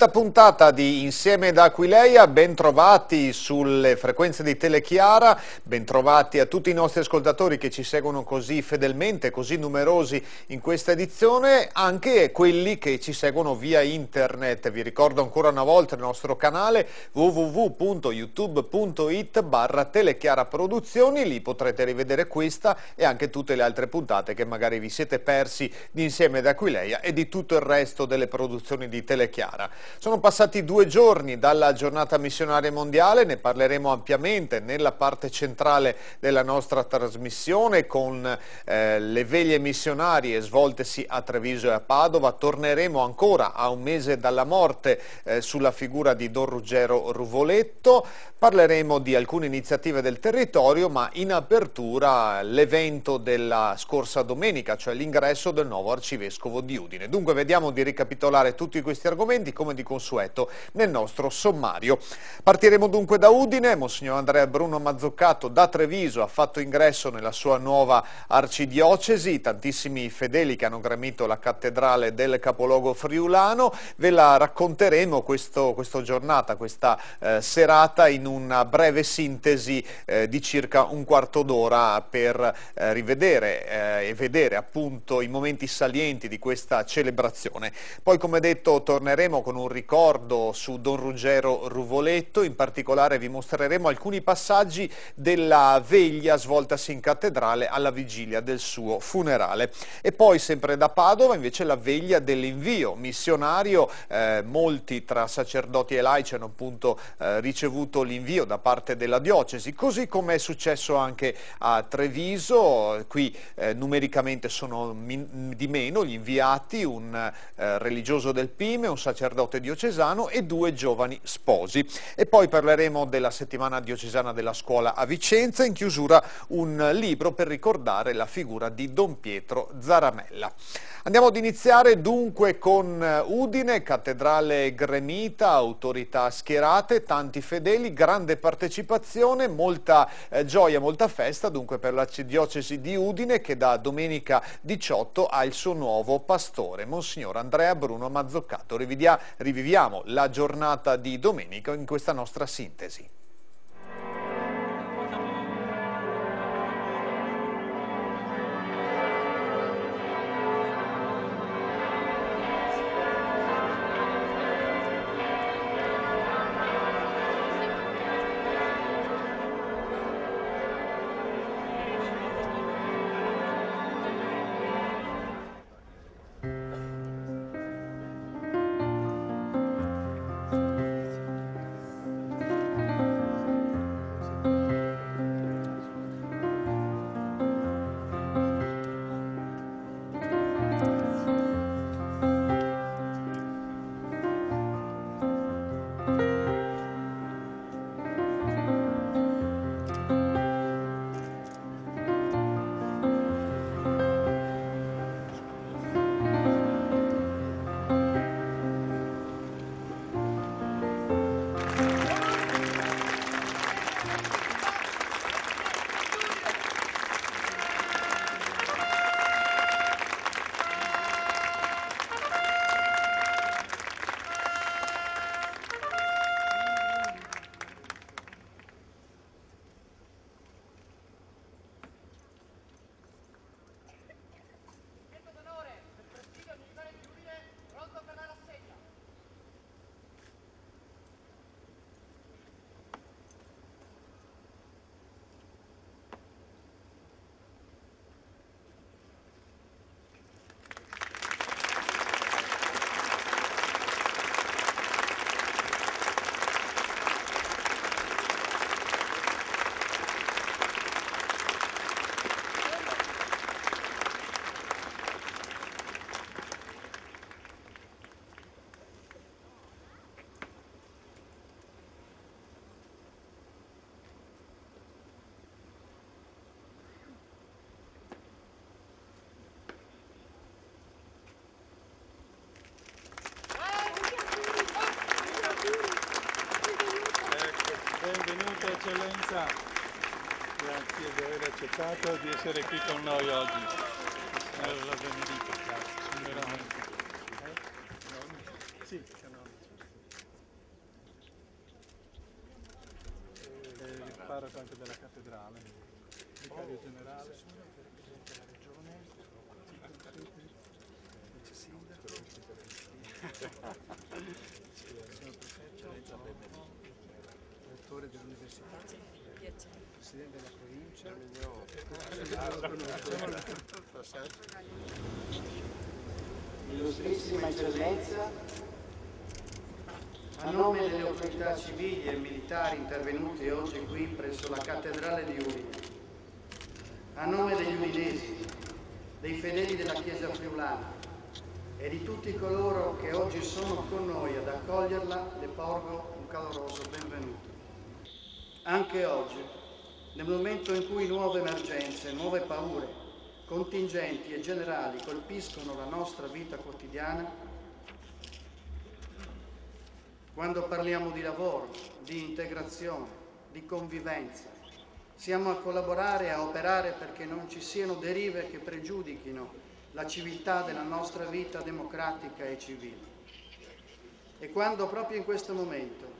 Quinta puntata di Insieme da Aquileia, ben trovati sulle frequenze di Telechiara, ben trovati a tutti i nostri ascoltatori che ci seguono così fedelmente, così numerosi in questa edizione, anche quelli che ci seguono via internet. Vi ricordo ancora una volta il nostro canale www.youtube.it barra Telechiara Produzioni, lì potrete rivedere questa e anche tutte le altre puntate che magari vi siete persi di Insieme da Aquileia e di tutto il resto delle produzioni di Telechiara. Sono passati due giorni dalla giornata missionaria mondiale, ne parleremo ampiamente nella parte centrale della nostra trasmissione con eh, le veglie missionarie svoltesi a Treviso e a Padova. Torneremo ancora a un mese dalla morte eh, sulla figura di Don Ruggero Ruvoletto. Parleremo di alcune iniziative del territorio, ma in apertura l'evento della scorsa domenica, cioè l'ingresso del nuovo arcivescovo di Udine. Dunque vediamo di ricapitolare tutti questi argomenti come di consueto nel nostro sommario. Partiremo dunque da Udine, Monsignor Andrea Bruno Mazzoccato da Treviso ha fatto ingresso nella sua nuova arcidiocesi, tantissimi fedeli che hanno gramito la cattedrale del capoluogo friulano, ve la racconteremo questo, questa giornata, questa eh, serata in una breve sintesi eh, di circa un quarto d'ora per eh, rivedere eh, e vedere appunto i momenti salienti di questa celebrazione. Poi come detto torneremo con un ricordo su Don Ruggero Ruvoletto, in particolare vi mostreremo alcuni passaggi della veglia svoltasi in cattedrale alla vigilia del suo funerale. E poi sempre da Padova invece la veglia dell'invio missionario, eh, molti tra sacerdoti e laici hanno appunto eh, ricevuto l'invio da parte della diocesi, così come è successo anche a Treviso, qui eh, numericamente sono di meno gli inviati, un eh, religioso del Pime, un sacerdote diocesano e due giovani sposi. E poi parleremo della settimana diocesana della scuola a Vicenza, in chiusura un libro per ricordare la figura di Don Pietro Zaramella. Andiamo ad iniziare dunque con eh, Udine, cattedrale gremita, autorità schierate, tanti fedeli, grande partecipazione, molta eh, gioia, molta festa dunque per l'arcidiocesi di Udine che da domenica 18 ha il suo nuovo pastore, Monsignor Andrea Bruno Mazzoccato. Riviviamo la giornata di domenica in questa nostra sintesi. Eccellenza, grazie di aver accettato di essere qui con noi oggi. Signore la benedica, grazie, veramente. Eh? Sì, canonici. parroco anche della cattedrale, vicario generale. Presidente della Regione, vice sindaco, signor prefetto, rettore dell'università, presidente della provincia, Illustrissima Eccellenza, a nome delle autorità civili e militari intervenute oggi qui presso la cattedrale di Udine, a nome degli udinesi, dei fedeli della Chiesa friulana e di tutti coloro che oggi sono con noi ad accoglierla, le porgo un caloroso benvenuto. Anche oggi, nel momento in cui nuove emergenze, nuove paure, contingenti e generali colpiscono la nostra vita quotidiana, quando parliamo di lavoro, di integrazione, di convivenza, siamo a collaborare e a operare perché non ci siano derive che pregiudichino la civiltà della nostra vita democratica e civile. E quando proprio in questo momento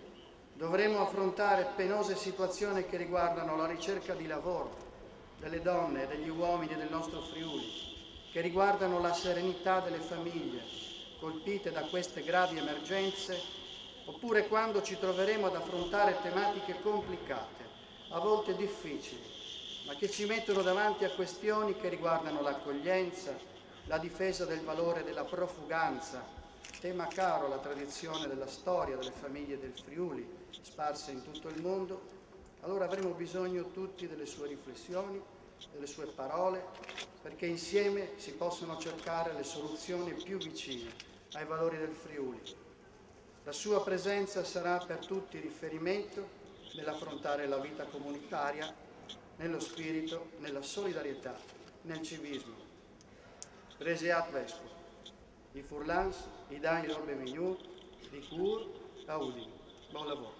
dovremo affrontare penose situazioni che riguardano la ricerca di lavoro delle donne e degli uomini del nostro Friuli, che riguardano la serenità delle famiglie colpite da queste gravi emergenze, oppure quando ci troveremo ad affrontare tematiche complicate, a volte difficili, ma che ci mettono davanti a questioni che riguardano l'accoglienza, la difesa del valore della profuganza, tema caro alla tradizione della storia delle famiglie del Friuli, sparse in tutto il mondo, allora avremo bisogno tutti delle sue riflessioni, delle sue parole, perché insieme si possono cercare le soluzioni più vicine ai valori del Friuli. La sua presenza sarà per tutti riferimento nell'affrontare la vita comunitaria, nello spirito, nella solidarietà, nel civismo. Reseat Vespo, i Furlans, i Dani Robe Mignur, di Cur, a Udine. Buon lavoro.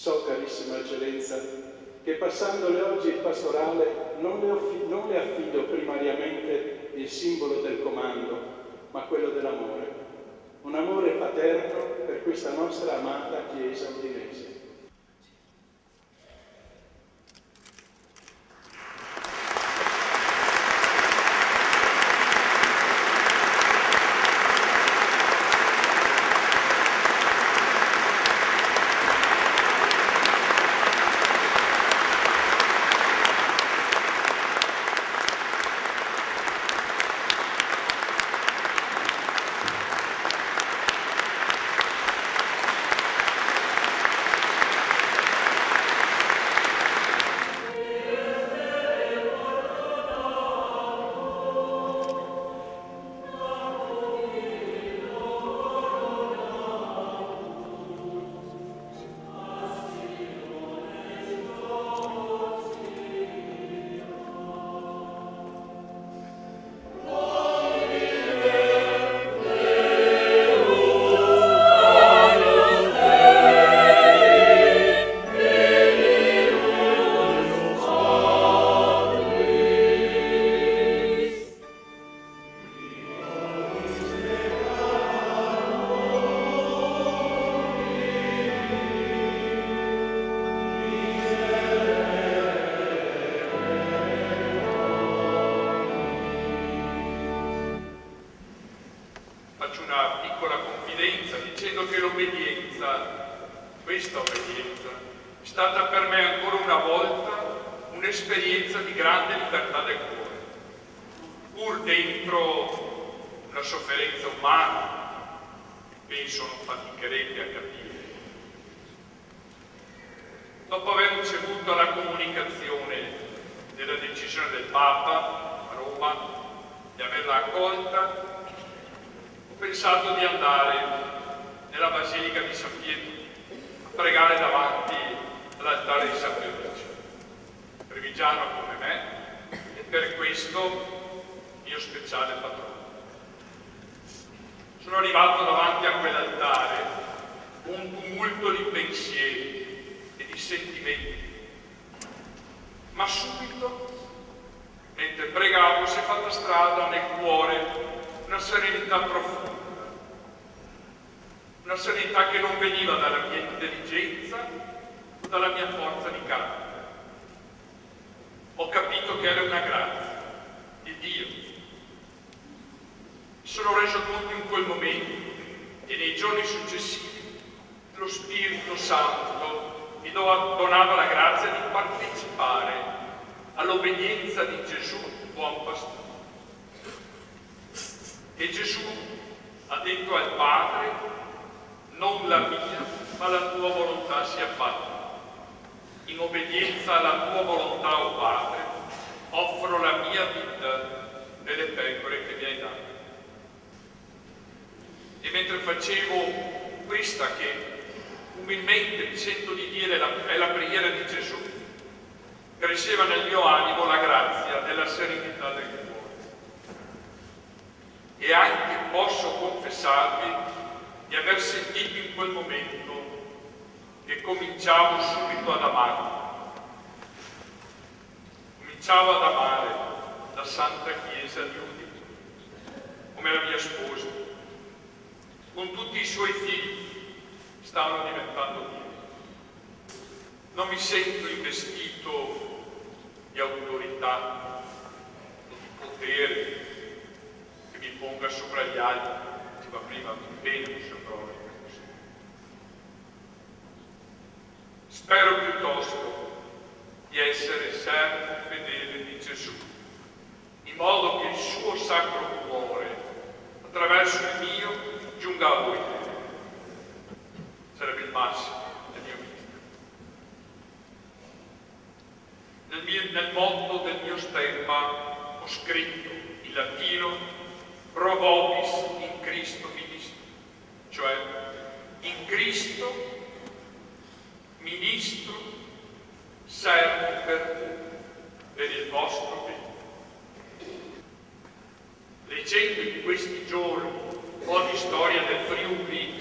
So, carissima eccellenza, che passandole oggi il pastorale non le, non le affido primariamente il simbolo del comando, ma quello dell'amore. Un amore paterno per questa nostra amata Chiesa udinese. Nel cuore una serenità profonda, una serenità che non veniva dalla mia intelligenza o dalla mia forza di carattere. Ho capito che era una grazia di Dio. Mi sono reso conto in quel momento e nei giorni successivi lo Spirito Santo mi donava la grazia di partecipare all'obbedienza di Gesù, buon pastore. E Gesù ha detto al Padre, non la mia, ma la tua volontà sia fatta. In obbedienza alla tua volontà, o oh Padre, offro la mia vita nelle pecore che mi hai dato. E mentre facevo questa che umilmente mi sento di dire è la preghiera di Gesù, cresceva nel mio animo la grazia della serenità del cuore. E anche posso confessarvi di aver sentito in quel momento che cominciavo subito ad amare. Cominciavo ad amare la Santa Chiesa di Udine, come la mia sposa, con tutti i suoi figli, stavano diventando miei. Non mi sento investito di autorità, di potere mi ponga sopra gli altri, diceva prima bene Monsignor Prodi. Spero piuttosto di essere servo fedele di Gesù, in modo che il suo sacro cuore, attraverso il mio, giunga a voi. Sarebbe il massimo. Nel, mio, nel motto del mio stemma ho scritto in latino pro vobis in Cristo ministro, cioè in Cristo ministro servo per voi, per il vostro bene. Leggendo in questi giorni un po' di storia del Friuli,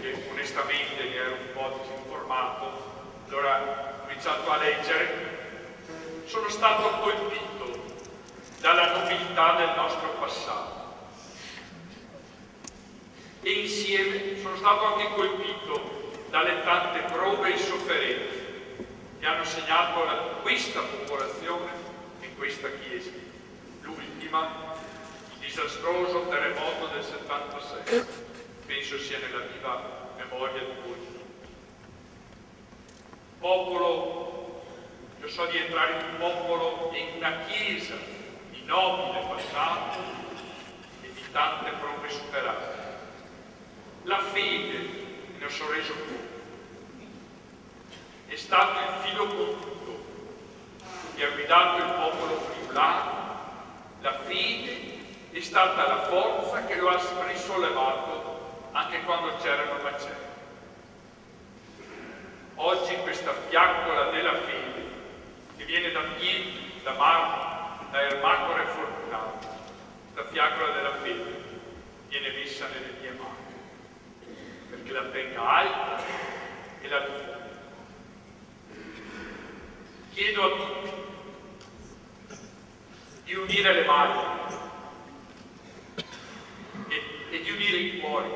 che onestamente mi ero un po' disinformato, allora ho cominciato a leggere sono stato colpito dalla nobiltà del nostro passato. E insieme sono stato anche colpito dalle tante prove e sofferenze che hanno segnato la, questa popolazione e questa Chiesa. L'ultima, il disastroso terremoto del 76, penso sia nella viva memoria di voi. Popolo io so di entrare in un popolo e in una chiesa di nobile passato e di tante prove superate. La fede, ne ho sorreso conto, è stato il filo conduttore che ha guidato il popolo friulano. La fede è stata la forza che lo ha risollevato anche quando c'erano macelli. Oggi questa fiaccola della fede viene da piedi, da marmo, da ermacore fortunato, da fiaccola della fede, viene messa nelle mie mani, perché la tenga alta e la diffonda. Chiedo a tutti di unire le mani e, e di unire i cuori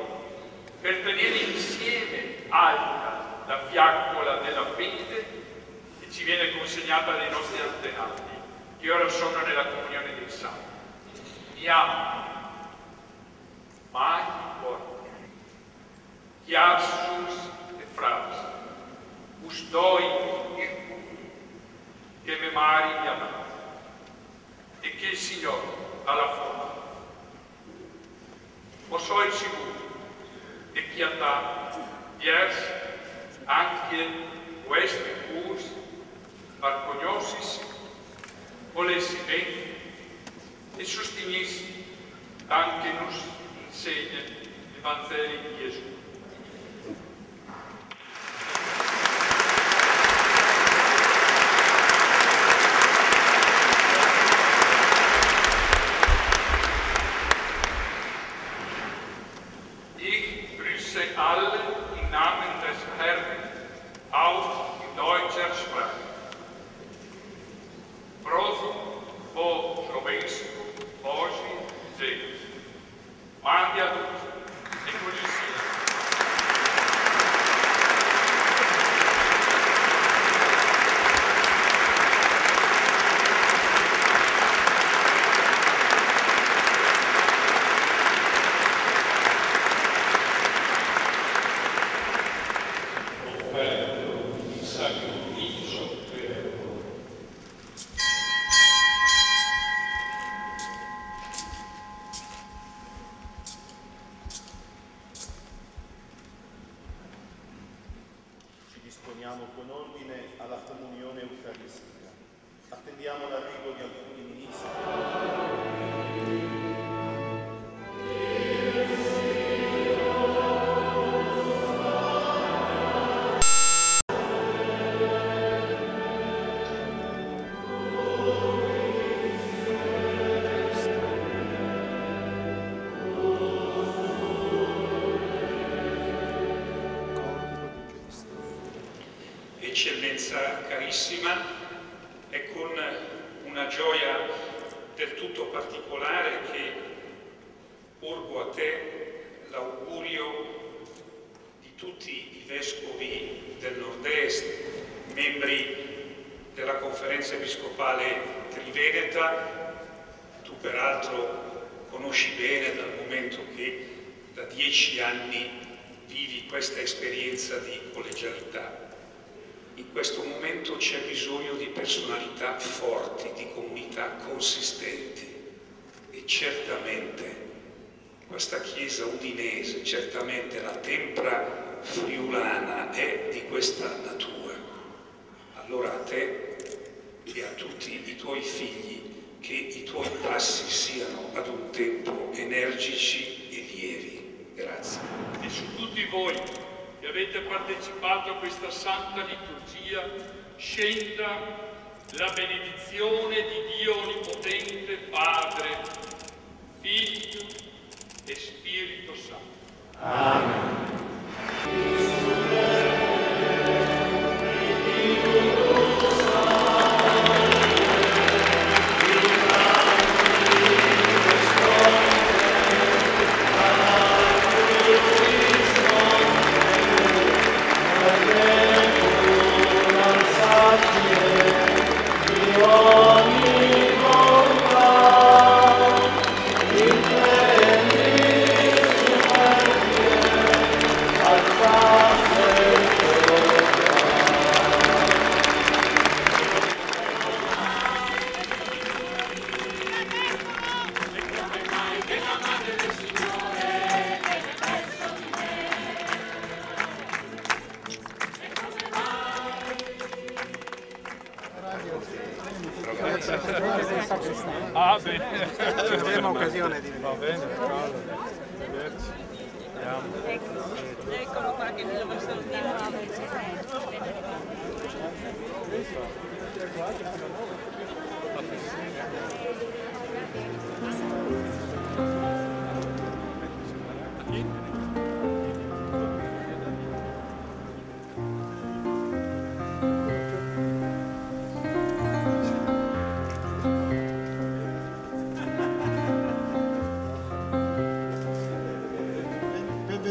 per tenere insieme alta la fiaccola della fede ci viene consegnata dai nostri antenati, che ora sono nella comunione dei santi. Mi amo, mai importa. Chiarsus e fraus, ustoi ircu, che me mari di amare, e che il Signore alla forza. So il sicuro, e chi ha viers anche questi curs vergognosis volessi bene e sostenissi anche nos insegna il Vangelo di Gesù. Conosci bene dal momento che da dieci anni vivi questa esperienza di collegialità. In questo momento c'è bisogno di personalità forti, di comunità consistenti e certamente questa chiesa udinese, certamente la tempra friulana è di questa natura. Allora a te e a tutti i tuoi figli che i tuoi passi siano ad un tempo energici e lievi. Grazie. E su tutti voi che avete partecipato a questa santa liturgia scenda la benedizione di Dio Onnipotente, Padre, Figlio e Spirito Santo. Ah,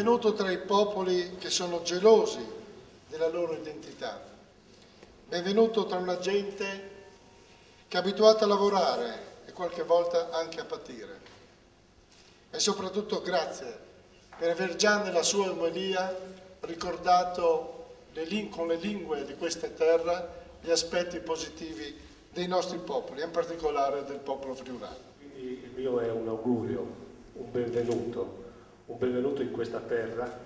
Benvenuto tra i popoli che sono gelosi della loro identità. Benvenuto tra una gente che è abituata a lavorare e qualche volta anche a patire. e soprattutto grazie per aver già nella sua omelia ricordato le, con le lingue di questa terra gli aspetti positivi dei nostri popoli, in particolare del popolo friulano. Quindi il mio è un augurio, un benvenuto, un benvenuto in questa terra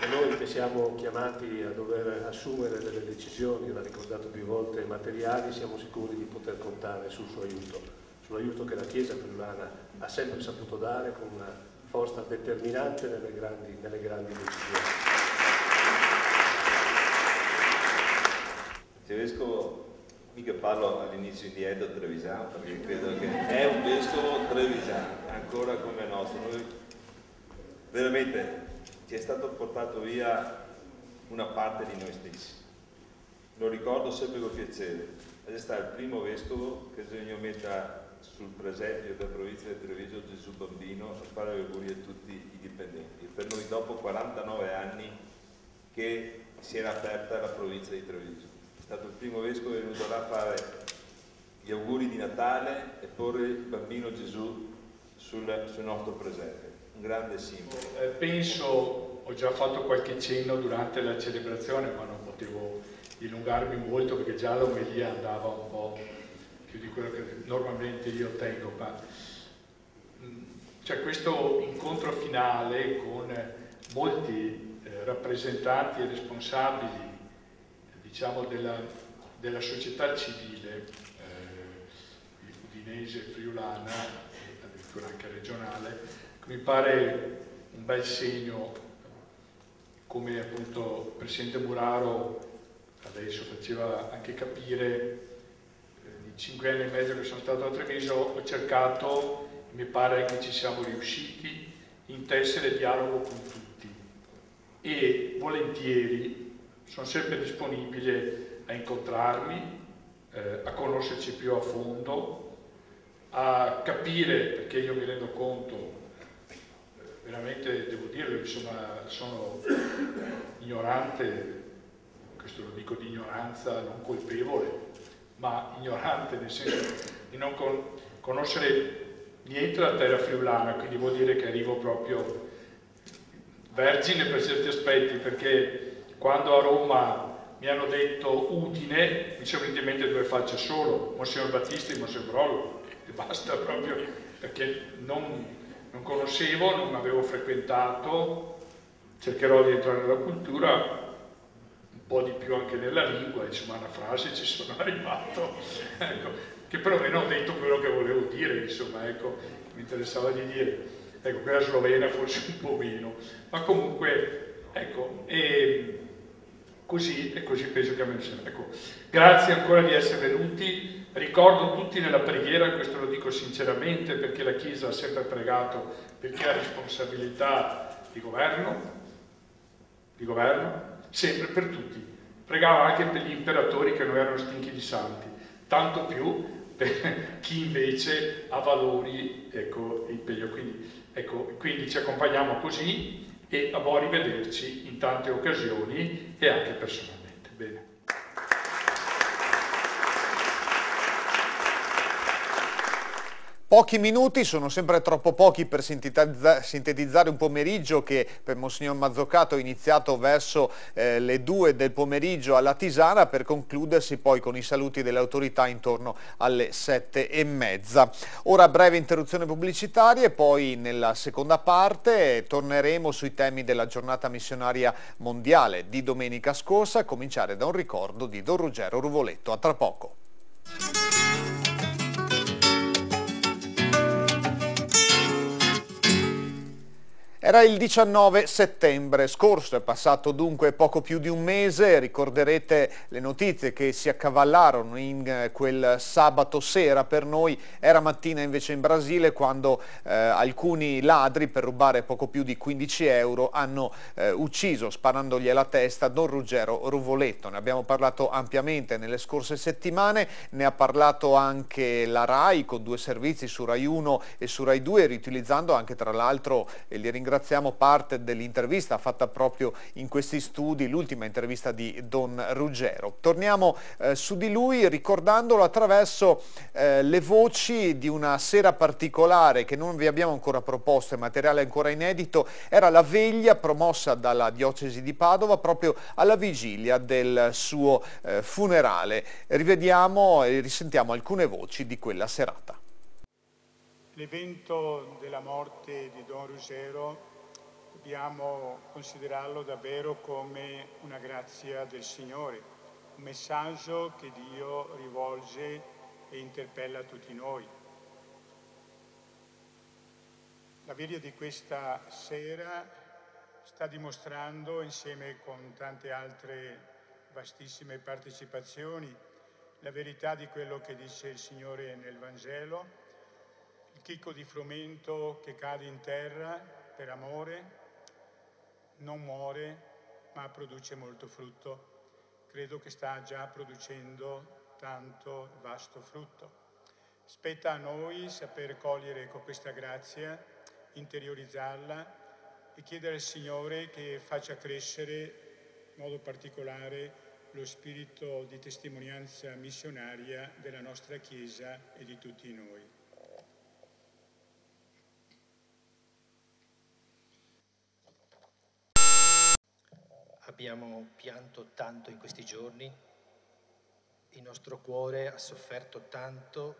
e noi che siamo chiamati a dover assumere delle decisioni, l'ha ricordato più volte, materiali, siamo sicuri di poter contare sul suo aiuto, sull'aiuto che la Chiesa friulana ha sempre saputo dare con una forza determinante nelle grandi, nelle grandi decisioni. Se vescovo, mica parlo all'inizio di Edo Trevisano, perché credo che è un vescovo trevisano, ancora come nostro. Noi veramente ci è stato portato via una parte di noi stessi. Lo ricordo sempre con piacere. È stato il primo vescovo che Gesù metta sul presepio della provincia di Treviso Gesù Bambino a fare gli auguri a tutti i dipendenti. Per noi dopo 49 anni che si era aperta la provincia di Treviso. È stato il primo vescovo che è venuto là a fare gli auguri di Natale e porre il bambino Gesù sul, sul nostro presepio un grande simbolo. Eh, penso, ho già fatto qualche cenno durante la celebrazione, ma non potevo dilungarmi molto perché già l'omelia andava un po' più di quello che normalmente io tengo, ma mm, c'è questo incontro finale con molti eh, rappresentanti e responsabili diciamo, della, della, società civile eh, udinese, friulana, addirittura anche regionale, mi pare un bel segno, come appunto il Presidente Muraro adesso faceva anche capire, eh, in cinque anni e mezzo che sono stato a Treviso ho cercato, mi pare che ci siamo riusciti, in tessere dialogo con tutti. E volentieri sono sempre disponibile a incontrarmi, eh, a conoscerci più a fondo, a capire, perché io mi rendo conto veramente devo dirlo, insomma, sono ignorante, questo lo dico di ignoranza non colpevole, ma ignorante nel senso di non con conoscere niente della terra friulana, quindi vuol dire che arrivo proprio vergine per certi aspetti, perché quando a Roma mi hanno detto Udine, mi sono venuti in mente due facce solo, Monsignor Battisti e Monsignor Brollo, e basta proprio, perché non non conoscevo, non avevo frequentato, cercherò di entrare nella cultura, un po' di più anche nella lingua, insomma una frase ci sono arrivato, ecco, che perlomeno ho detto quello che volevo dire, insomma, ecco, mi interessava di dire. Ecco, quella slovena forse un po' meno, ma comunque, ecco, e così, e così penso che a me sia. Ecco, grazie ancora di essere venuti, Ricordo tutti nella preghiera, questo lo dico sinceramente perché la Chiesa ha sempre pregato perché ha responsabilità di governo, di governo, sempre per tutti. Pregava anche per gli imperatori che non erano stinchi di santi, tanto più per chi invece ha valori ecco, impegnio. Quindi, ecco, quindi ci accompagniamo così e a buon rivederci in tante occasioni e anche personalmente. Bene. Pochi minuti sono sempre troppo pochi per sintetizzare un pomeriggio che per Monsignor Mazzocato è iniziato verso eh, le due del pomeriggio alla Tisana per concludersi poi con i saluti delle autorità intorno alle sette e mezza. Ora breve interruzione pubblicitaria e poi nella seconda parte torneremo sui temi della giornata missionaria mondiale di domenica scorsa, a cominciare da un ricordo di Don Ruggero Ruvoletto. A tra poco. Era il 19 settembre scorso, è passato dunque poco più di un mese, ricorderete le notizie che si accavallarono in eh, quel sabato sera. Per noi, era mattina invece in Brasile quando eh, alcuni ladri per rubare poco più di 15 euro hanno eh, ucciso sparandogli alla testa Don Ruggero Ruvoletto. Ne abbiamo parlato ampiamente nelle scorse settimane, ne ha parlato anche la RAI con due servizi su RAI 1 e su RAI 2 riutilizzando anche tra l'altro, e li ringrazio ringraziamo parte dell'intervista fatta proprio in questi studi, l'ultima intervista di Don Ruggero. Torniamo eh, su di lui ricordandolo attraverso eh, le voci di una sera particolare che non vi abbiamo ancora proposto, è materiale ancora inedito, era la veglia promossa dalla diocesi di Padova proprio alla vigilia del suo eh, funerale. Rivediamo e risentiamo alcune voci di quella serata. L'evento della morte di Don Ruggero dobbiamo considerarlo davvero come una grazia del Signore, un messaggio che Dio rivolge e interpella tutti noi. La viglia di questa sera sta dimostrando, insieme con tante altre vastissime partecipazioni, la verità di quello che dice il Signore nel Vangelo, il chicco di frumento che cade in terra per amore, non muore ma produce molto frutto. Credo che sta già producendo tanto vasto frutto. Spetta a noi saper cogliere con questa grazia, interiorizzarla e chiedere al Signore che faccia crescere in modo particolare lo spirito di testimonianza missionaria della nostra Chiesa e di tutti noi. Abbiamo pianto tanto in questi giorni, il nostro cuore ha sofferto tanto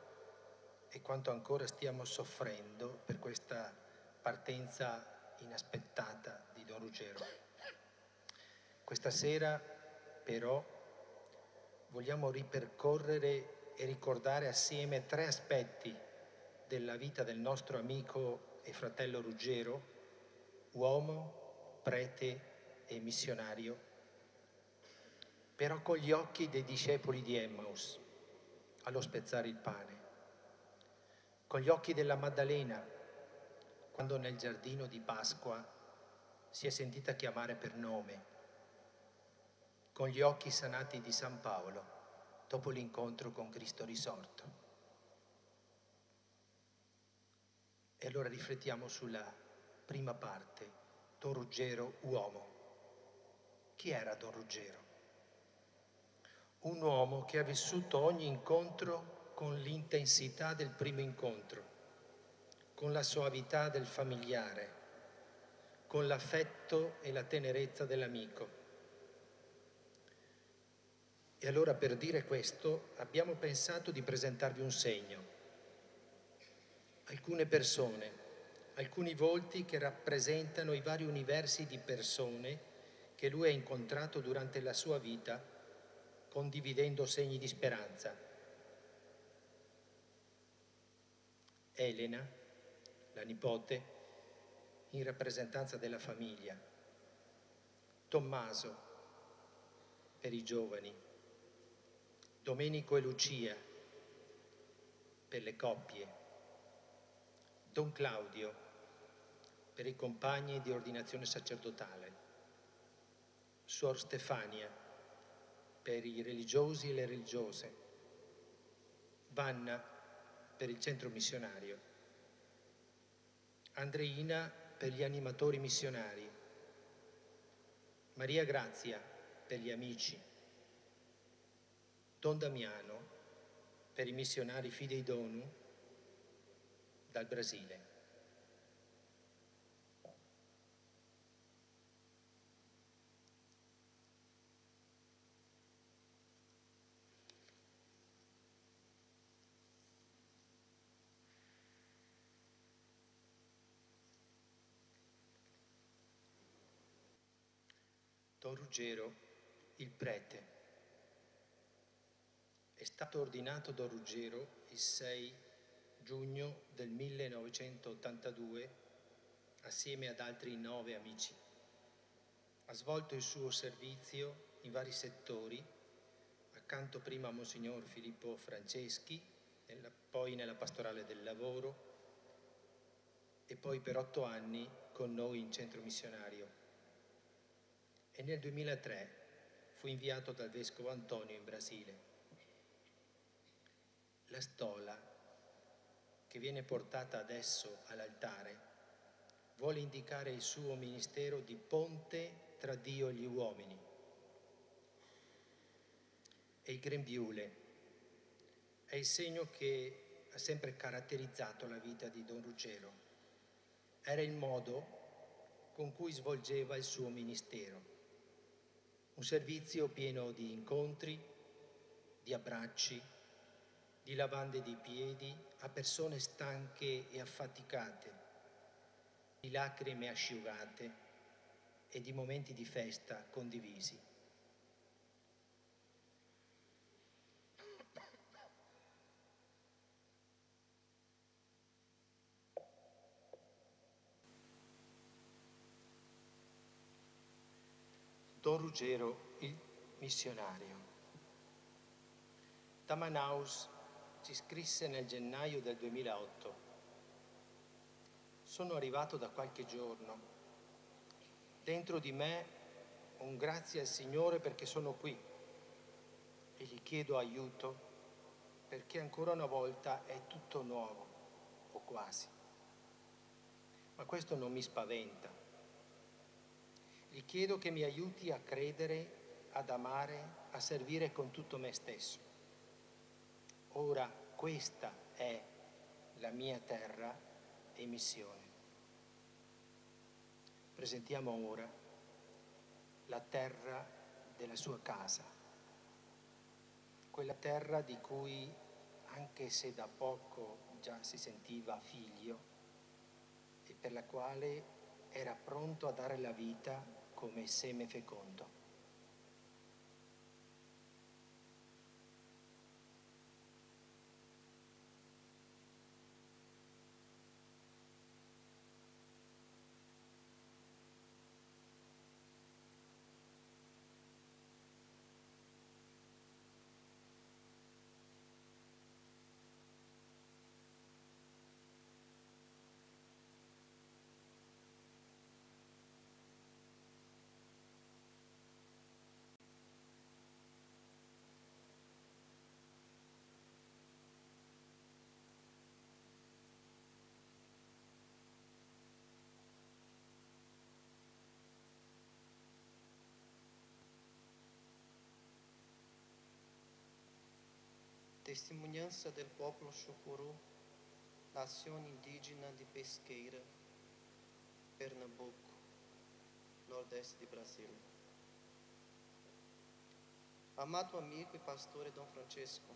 e quanto ancora stiamo soffrendo per questa partenza inaspettata di Don Ruggero. Questa sera però vogliamo ripercorrere e ricordare assieme tre aspetti della vita del nostro amico e fratello Ruggero, uomo, prete e missionario, però con gli occhi dei discepoli di Emmaus allo spezzare il pane, con gli occhi della Maddalena quando nel giardino di Pasqua si è sentita chiamare per nome con gli occhi sanati di San Paolo dopo l'incontro con Cristo risorto. E allora riflettiamo sulla prima parte, Don Ruggero uomo. Chi era Don Ruggero? Un uomo che ha vissuto ogni incontro con l'intensità del primo incontro, con la soavità del familiare, con l'affetto e la tenerezza dell'amico e allora per dire questo abbiamo pensato di presentarvi un segno. Alcune persone, alcuni volti che rappresentano i vari universi di persone che lui ha incontrato durante la sua vita, condividendo segni di speranza. Elena, la nipote, in rappresentanza della famiglia. Tommaso, per i giovani. Domenico e Lucia per le coppie, Don Claudio per i compagni di ordinazione sacerdotale, Suor Stefania per i religiosi e le religiose, Vanna per il centro missionario, Andreina per gli animatori missionari, Maria Grazia per gli amici, Don Damiano per i missionari Fidei Donu dal Brasile. Don Ruggero, il prete. È stato ordinato Don Ruggero il 6 giugno del 1982 assieme ad altri nove amici. Ha svolto il suo servizio in vari settori, accanto prima a Monsignor Filippo Franceschi, poi nella pastorale del lavoro e poi per otto anni con noi in centro missionario. E nel 2003 fu inviato dal Vescovo Antonio in Brasile la stola che viene portata adesso all'altare vuole indicare il suo ministero di ponte tra Dio e gli uomini. E il grembiule è il segno che ha sempre caratterizzato la vita di Don Ruggero. Era il modo con cui svolgeva il suo ministero. Un servizio pieno di incontri, di abbracci, di lavande di piedi a persone stanche e affaticate, di lacrime asciugate e di momenti di festa condivisi. Don Ruggero, il missionario. Da Manaus ci scrisse nel gennaio del 2008. Sono arrivato da qualche giorno. Dentro di me un grazie al Signore perché sono qui e gli chiedo aiuto perché ancora una volta è tutto nuovo, o quasi. Ma questo non mi spaventa gli chiedo che mi aiuti a credere, ad amare, a servire con tutto me stesso. Ora questa è la mia terra e missione. Presentiamo ora la terra della sua casa, quella terra di cui, anche se da poco già si sentiva figlio, e per la quale era pronto a dare la vita come seme fecondo. Testemunhança del popolo Chucuru, nação indígena de Pesqueira, Pernambuco, nordeste de Brasília. Amado amigo e pastor Dom Francesco,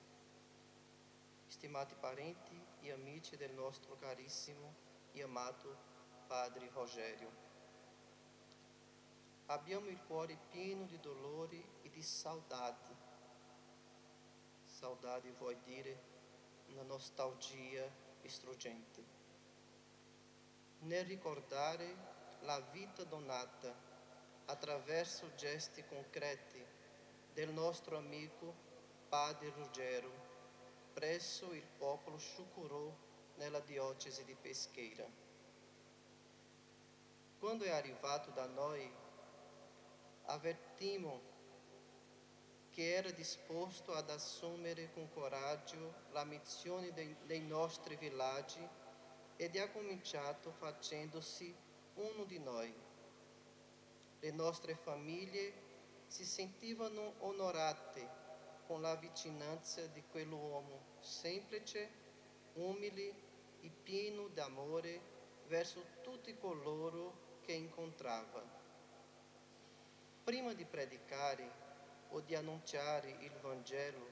estimado parente e amici del nostro carissimo e amado Padre Rogério. Abbiamo il cuore pieno di dolore e di saudade saudade vuoi dire una nostalgia struggente. Nel ricordare la vita donata attraverso gesti concreti del nostro amico Padre Ruggero presso il popolo Chucurô nella diocesi di Pesqueira. Quando è arrivato da noi, avvertimo che era disposto ad assumere con coraggio la missione dei, dei nostri villaggi ed ha cominciato facendosi uno di noi. Le nostre famiglie si sentivano onorate con la vicinanza di quell'uomo semplice, umile e pieno d'amore verso tutti coloro che incontrava. Prima di predicare, o di annunciare il Vangelo,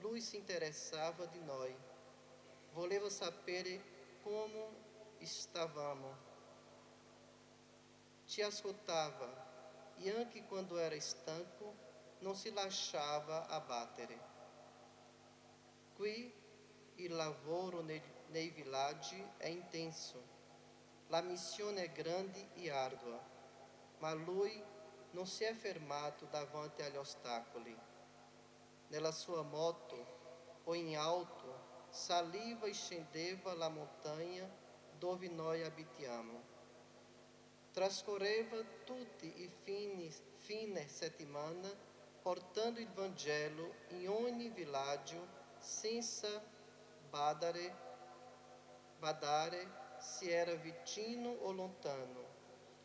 lui si interessava di noi, voleva sapere come stavamo, ci ascoltava e anche quando era stanco non si lasciava abbattere. Qui il lavoro nei, nei villaggi è intenso, la missione è grande e ardua, ma lui non si è fermato davanti agli ostacoli. Nella sua moto o in alto saliva e scendeva la montagna dove noi abitiamo. Trascorreva tutti i fine, settimana portando il Vangelo in ogni villaggio senza badare, badare se era vicino o lontano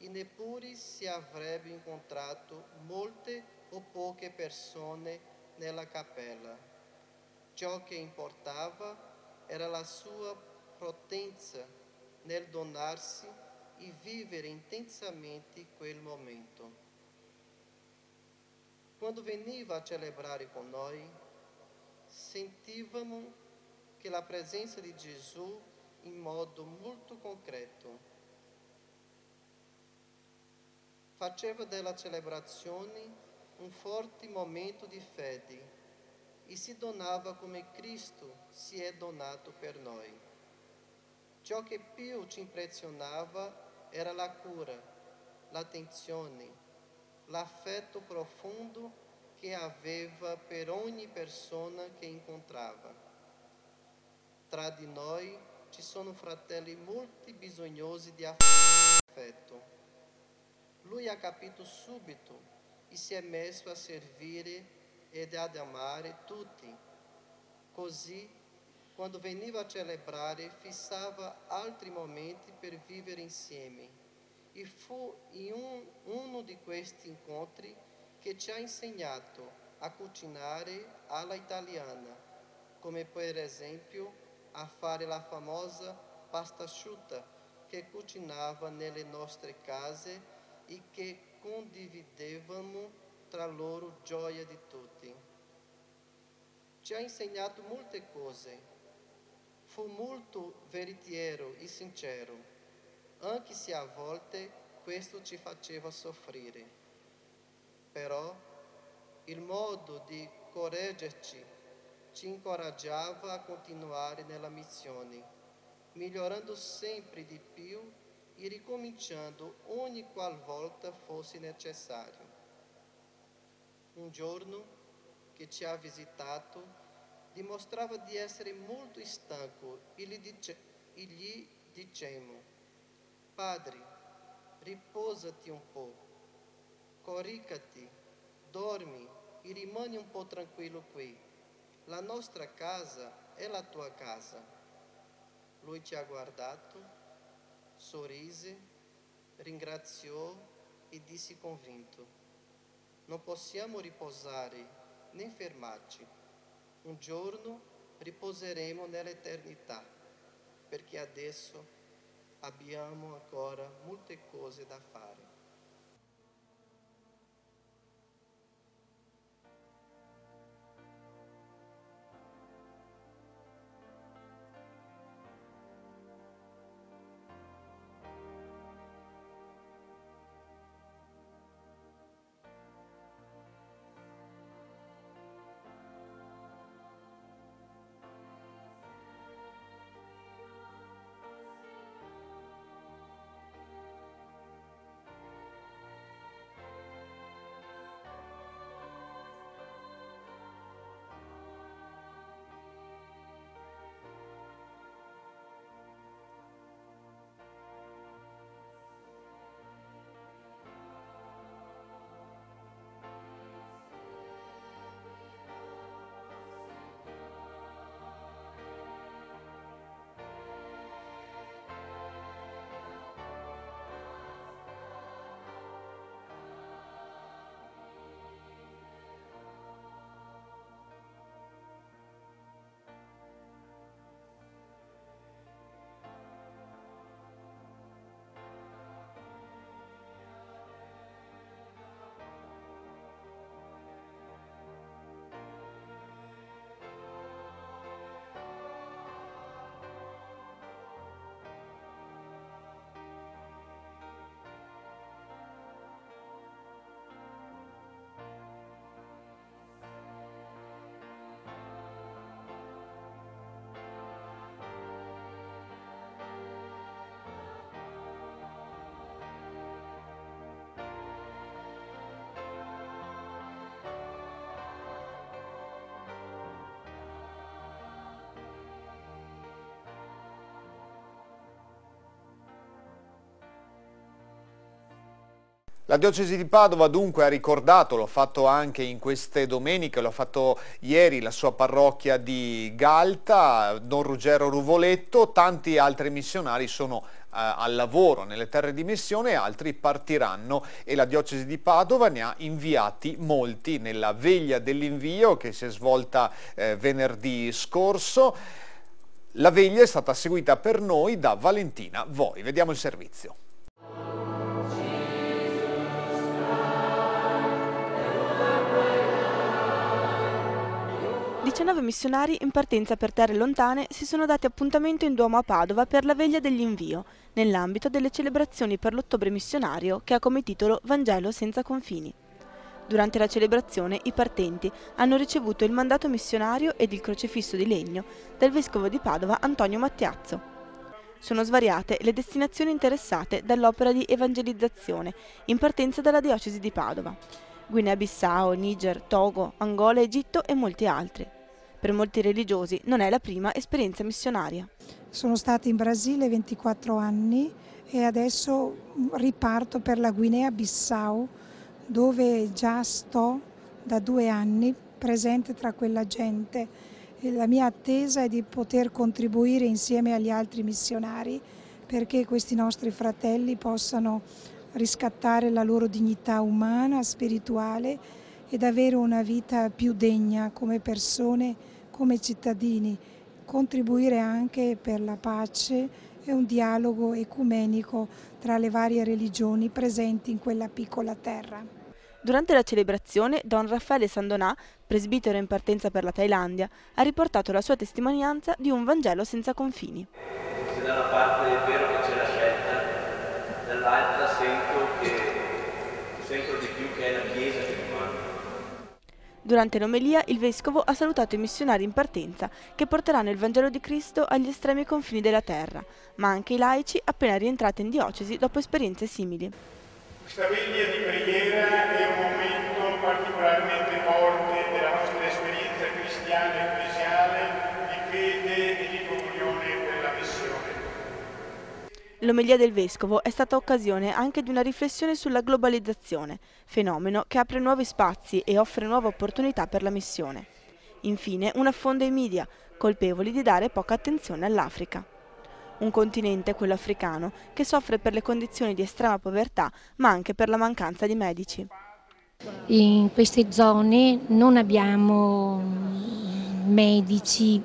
neppure se avrebbe incontrato molte o poche persone nella cappella. Ciò che importava era la sua potenza nel donarsi e vivere intensamente quel momento. Quando veniva a celebrare con noi, sentivamo che la presenza di Gesù in modo molto concreto faceva della celebrazione un forte momento di fede e si donava come Cristo si è donato per noi. Ciò che più ci impressionava era la cura, l'attenzione, l'affetto profondo che aveva per ogni persona che incontrava. Tra di noi ci sono fratelli molto bisognosi di affetto. Lui ha capito subito e si è messo a servire ed ad amare tutti. Così, quando veniva a celebrare, fissava altri momenti per vivere insieme. E fu in un, uno di questi incontri che ci ha insegnato a cucinare alla italiana, come per esempio a fare la famosa pasta asciutta che cucinava nelle nostre case e che condividevamo tra loro gioia di tutti. Ci ha insegnato molte cose, fu molto veritiero e sincero, anche se a volte questo ci faceva soffrire. Però il modo di correggerci ci incoraggiava a continuare nella missione, migliorando sempre di più e ricominciando ogni qualvolta fosse necessario un giorno che ci ha visitato dimostrava di essere molto stanco e gli, dice, e gli dicemmo, Padre, riposati un po', coricati, dormi e rimani un po' tranquillo qui. La nostra casa è la tua casa. Lui ci ha guardato, sorrise, ringraziò e disse convinto, non possiamo riposare né fermarci. Un giorno riposeremo nell'eternità, perché adesso abbiamo ancora molte cose da fare. La diocesi di Padova dunque ha ricordato, l'ho fatto anche in queste domeniche, l'ho fatto ieri, la sua parrocchia di Galta, Don Ruggero Ruvoletto, tanti altri missionari sono eh, al lavoro nelle terre di missione e altri partiranno e la diocesi di Padova ne ha inviati molti nella veglia dell'invio che si è svolta eh, venerdì scorso. La veglia è stata seguita per noi da Valentina Voi. Vediamo il servizio. 19 missionari in partenza per terre lontane si sono dati appuntamento in Duomo a Padova per la veglia dell'invio, nell'ambito delle celebrazioni per l'ottobre missionario che ha come titolo Vangelo senza confini. Durante la celebrazione i partenti hanno ricevuto il mandato missionario ed il crocefisso di legno del vescovo di Padova Antonio Mattiazzo. Sono svariate le destinazioni interessate dall'opera di evangelizzazione in partenza dalla diocesi di Padova. Guinea-Bissau, Niger, Togo, Angola, Egitto e molti altri. Per molti religiosi non è la prima esperienza missionaria. Sono stata in Brasile 24 anni e adesso riparto per la Guinea-Bissau dove già sto da due anni presente tra quella gente. La mia attesa è di poter contribuire insieme agli altri missionari perché questi nostri fratelli possano riscattare la loro dignità umana, spirituale ed avere una vita più degna come persone, come cittadini, contribuire anche per la pace e un dialogo ecumenico tra le varie religioni presenti in quella piccola terra. Durante la celebrazione, Don Raffaele Sandonà, presbitero in partenza per la Thailandia, ha riportato la sua testimonianza di un Vangelo senza confini. Se da una parte è vero che c'è la scelta, dall'altra sento che sento di più che è la Chiesa che Durante l'omelia il vescovo ha salutato i missionari in partenza che porteranno il Vangelo di Cristo agli estremi confini della terra, ma anche i laici appena rientrati in diocesi dopo esperienze simili. Questa veglia di preghiera è L'omelia del Vescovo è stata occasione anche di una riflessione sulla globalizzazione, fenomeno che apre nuovi spazi e offre nuove opportunità per la missione. Infine, un affondo ai media, colpevoli di dare poca attenzione all'Africa. Un continente, quello africano, che soffre per le condizioni di estrema povertà, ma anche per la mancanza di medici. In queste zone non abbiamo medici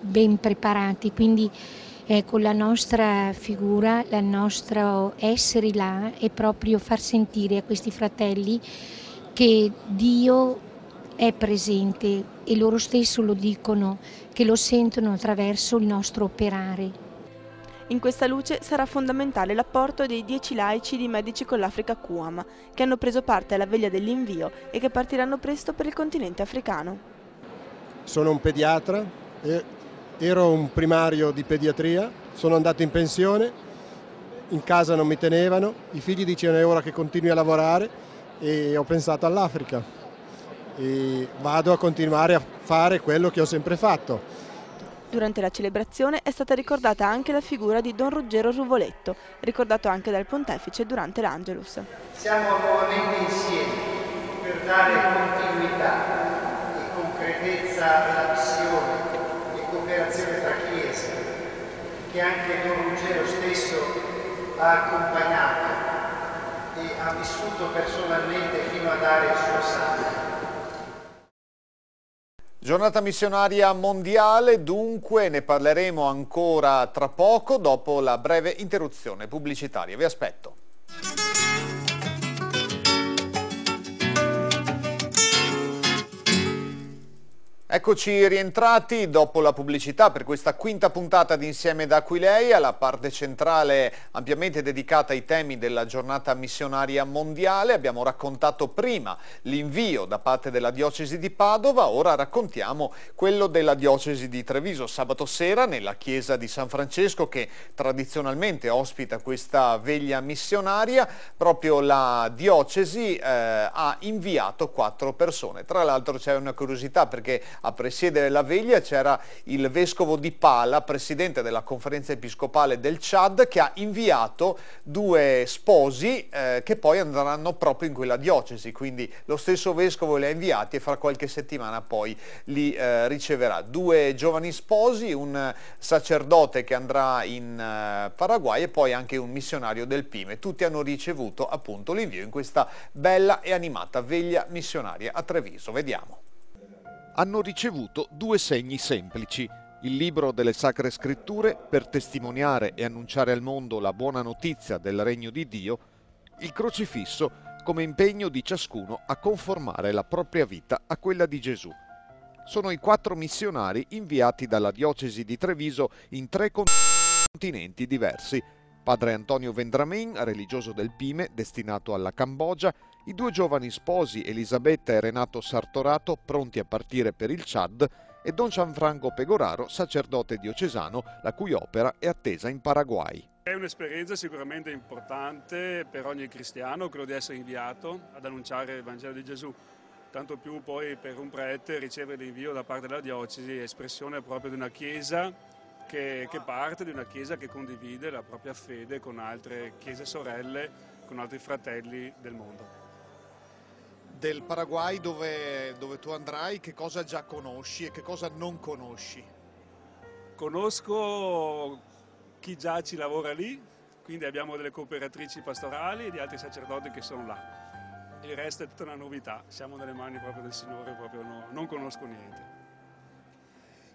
ben preparati, quindi Ecco, la nostra figura, il nostro essere là è proprio far sentire a questi fratelli che Dio è presente e loro stesso lo dicono, che lo sentono attraverso il nostro operare. In questa luce sarà fondamentale l'apporto dei dieci laici di Medici con l'Africa QAM, che hanno preso parte alla veglia dell'invio e che partiranno presto per il continente africano. Sono un pediatra e ero un primario di pediatria, sono andato in pensione, in casa non mi tenevano, i figli dicevano è ora che continui a lavorare e ho pensato all'Africa e vado a continuare a fare quello che ho sempre fatto. Durante la celebrazione è stata ricordata anche la figura di Don Ruggero Ruvoletto, ricordato anche dal pontefice durante l'Angelus. Siamo nuovamente insieme per dare continuità e concretezza alla missione cooperazione tra Chiese, che anche Don Ruggero stesso ha accompagnato e ha vissuto personalmente fino a dare il suo sangue. Giornata missionaria mondiale, dunque ne parleremo ancora tra poco dopo la breve interruzione pubblicitaria. Vi aspetto. Eccoci rientrati dopo la pubblicità per questa quinta puntata di Insieme da Aquileia, la parte centrale ampiamente dedicata ai temi della giornata missionaria mondiale. Abbiamo raccontato prima l'invio da parte della diocesi di Padova, ora raccontiamo quello della diocesi di Treviso. Sabato sera nella chiesa di San Francesco che tradizionalmente ospita questa veglia missionaria, proprio la diocesi eh, ha inviato quattro persone. Tra l'altro c'è una curiosità perché A presiedere la veglia c'era il vescovo di Pala, presidente della conferenza episcopale del Chad, che ha inviato due sposi eh, che poi andranno proprio in quella diocesi, quindi lo stesso vescovo li ha inviati e fra qualche settimana poi li eh, riceverà. Due giovani sposi, un sacerdote che andrà in eh, Paraguay e poi anche un missionario del Pime. Tutti hanno ricevuto appunto l'invio in questa bella e animata veglia missionaria a Treviso. Vediamo. Hanno ricevuto due segni semplici. Il libro delle Sacre Scritture per testimoniare e annunciare al mondo la buona notizia del regno di Dio, il crocifisso come impegno di ciascuno a conformare la propria vita a quella di Gesù. Sono i quattro missionari inviati dalla diocesi di Treviso in tre continenti diversi. Padre Antonio Vendramin, religioso del Pime, destinato alla Cambogia, i due giovani sposi Elisabetta e Renato Sartorato, pronti a partire per il Chad, e Don Gianfranco Pegoraro, sacerdote diocesano, la cui opera è attesa in Paraguay. È un'esperienza sicuramente importante per ogni cristiano, quello di essere inviato ad annunciare il Vangelo di Gesù. Tanto più poi per un prete ricevere l'invio da parte della diocesi espressione proprio di una chiesa che, che parte, di una chiesa che condivide la propria fede con altre chiese sorelle, con altri fratelli del mondo. Del Paraguay dove, dove tu andrai, che cosa già conosci e che cosa non conosci? Conosco chi già ci lavora lì, quindi abbiamo delle cooperatrici pastorali e di altri sacerdoti che sono là. Il resto è tutta una novità, siamo nelle mani proprio del Signore, proprio no, non conosco niente.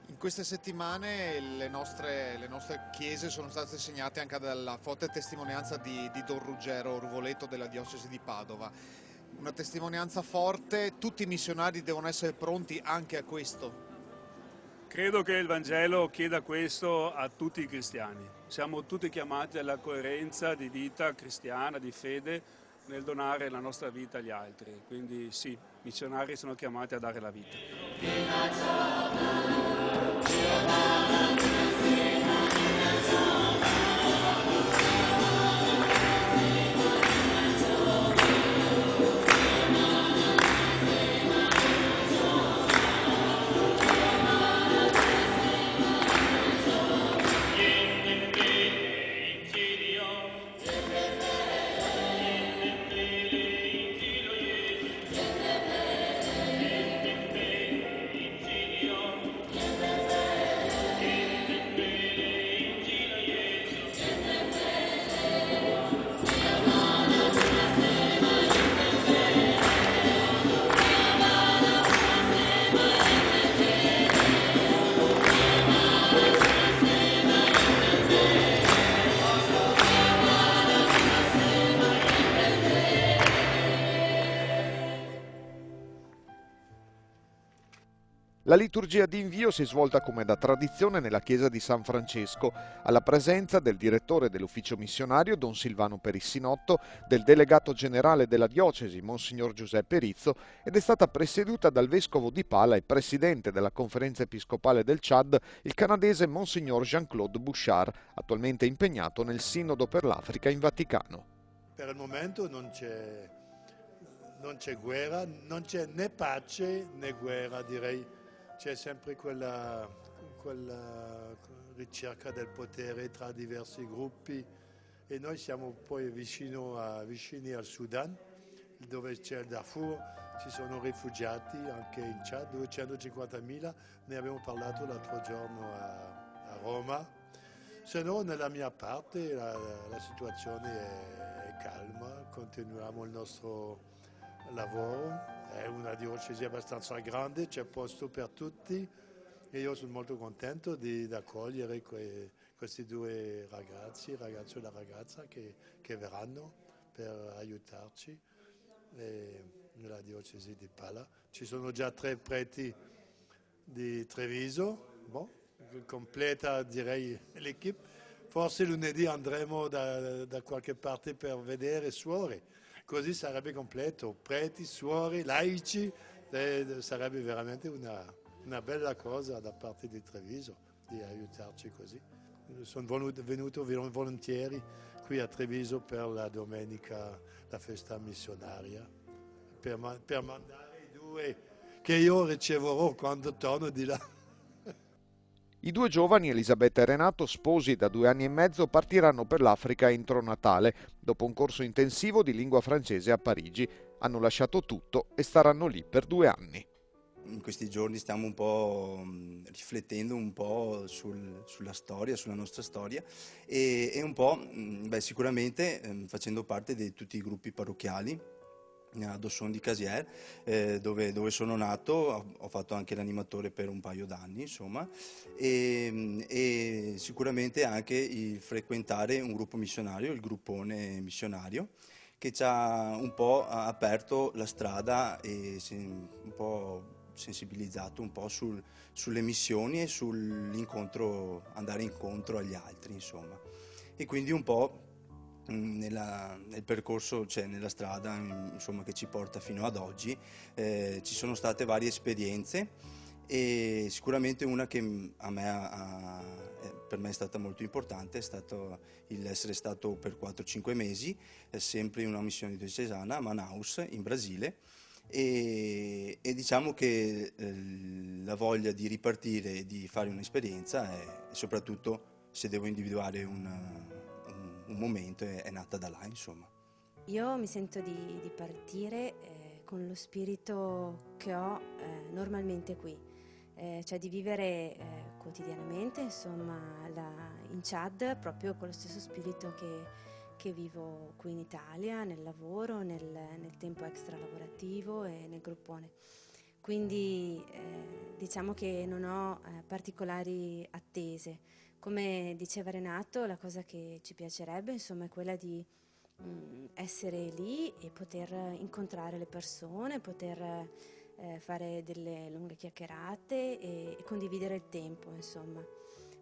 In queste settimane le nostre, le nostre, chiese sono state segnate anche dalla forte testimonianza di, di Don Ruggero Ruvoletto della diocesi di Padova. Una testimonianza forte, tutti i missionari devono essere pronti anche a questo. Credo che il Vangelo chieda questo a tutti i cristiani. Siamo tutti chiamati alla coerenza di vita cristiana, di fede, nel donare la nostra vita agli altri. Quindi sì, i missionari sono chiamati a dare la vita. La liturgia di invio si è svolta come da tradizione nella chiesa di San Francesco, alla presenza del direttore dell'ufficio missionario Don Silvano Perissinotto, del delegato generale della diocesi Monsignor Giuseppe Rizzo ed è stata presieduta dal vescovo di Pala e presidente della conferenza episcopale del Chad, il canadese Monsignor Jean-Claude Bouchard, attualmente impegnato nel Sinodo per l'Africa in Vaticano. Per il momento non c'è, non c'è guerra, non c'è né pace né guerra direi c'è sempre quella, quella, ricerca del potere tra diversi gruppi e noi siamo poi a, vicini al Sudan dove c'è il Darfur, ci sono rifugiati anche in Chad, 250.000, ne abbiamo parlato l'altro giorno a, a, Roma. Se no nella mia parte la, la situazione è, è calma, continuiamo il nostro lavoro, è una diocesi abbastanza grande, c'è posto per tutti e io sono molto contento di accogliere que, questi due ragazzi, ragazzo e la ragazza che, che verranno per aiutarci e, nella diocesi di Pala. Ci sono già tre preti di Treviso, bon, completa direi l'equipe. Forse lunedì andremo da, da qualche parte per vedere suore così sarebbe completo, preti, suori, laici, eh, sarebbe veramente una, una, bella cosa da parte di Treviso di aiutarci così. Sono venuto, venuto volentieri qui a Treviso per la domenica, la festa missionaria, per, per mandare i due che io riceverò quando torno di là. I due giovani, Elisabetta e Renato, sposi da due anni e mezzo, partiranno per l'Africa entro Natale, dopo un corso intensivo di lingua francese a Parigi. Hanno lasciato tutto e staranno lì per due anni. In questi giorni stiamo un po' riflettendo un po' sul, sulla storia, sulla nostra storia e, e un po' beh, sicuramente eh, facendo parte di tutti i gruppi parrocchiali a Dosson di Casier, eh, dove, dove, sono nato, ho, fatto anche l'animatore per un paio d'anni, insomma, e, e, sicuramente anche il frequentare un gruppo missionario, il gruppone missionario, che ci ha un po' aperto la strada e un po' sensibilizzato un po' sul, sulle missioni e sull'incontro, andare incontro agli altri, insomma. E quindi un po' nella, nel percorso, cioè nella strada insomma, che ci porta fino ad oggi, eh, ci sono state varie esperienze e sicuramente una che a me ha, eh, per me è stata molto importante è stato l'essere stato per 4-5 mesi eh, sempre in una missione diocesana a Manaus in Brasile. E, e diciamo che eh, la voglia di ripartire e di fare un'esperienza è soprattutto se devo individuare una, un momento è, è nata da là, insomma. Io mi sento di, di partire eh, con lo spirito che ho eh, normalmente qui, eh, cioè di vivere eh, quotidianamente insomma, la, in Chad proprio con lo stesso spirito che, che vivo qui in Italia, nel lavoro, nel, nel tempo extra lavorativo e nel gruppone. Quindi eh, diciamo che non ho eh, particolari attese. Come diceva Renato, la cosa che ci piacerebbe insomma, è quella di mh, mm, essere lì e poter incontrare le persone, poter eh, fare delle lunghe chiacchierate e, e condividere il tempo, insomma.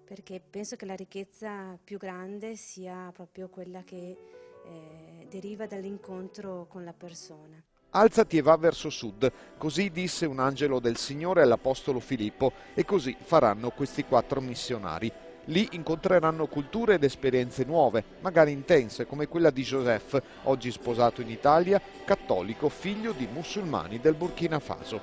Perché penso che la ricchezza più grande sia proprio quella che eh, deriva dall'incontro con la persona. Alzati e va verso sud, così disse un angelo del Signore all'Apostolo Filippo e così faranno questi quattro missionari. Lì incontreranno culture ed esperienze nuove, magari intense, come quella di Joseph, oggi sposato in Italia, cattolico, figlio di musulmani del Burkina Faso.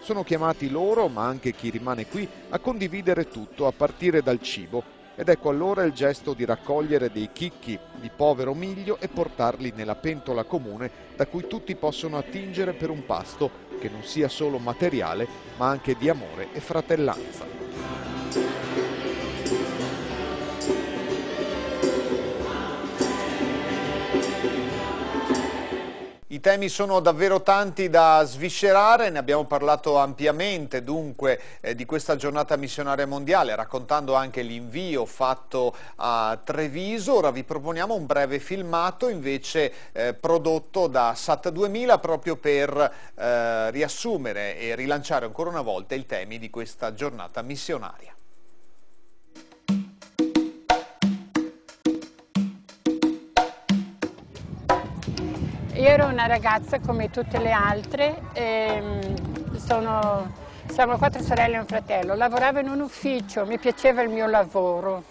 Sono chiamati loro, ma anche chi rimane qui, a condividere tutto, a partire dal cibo. Ed ecco allora il gesto di raccogliere dei chicchi di povero miglio e portarli nella pentola comune da cui tutti possono attingere per un pasto che non sia solo materiale, ma anche di amore e fratellanza. I temi sono davvero tanti da sviscerare, ne abbiamo parlato ampiamente dunque eh, di questa giornata missionaria mondiale, raccontando anche l'invio fatto a Treviso. Ora vi proponiamo un breve filmato invece eh, prodotto da SAT 2000 proprio per eh, riassumere e rilanciare ancora una volta i temi di questa giornata missionaria. Io ero una ragazza come tutte le altre, sono, siamo quattro sorelle e un fratello, lavoravo in un ufficio, mi piaceva il mio lavoro,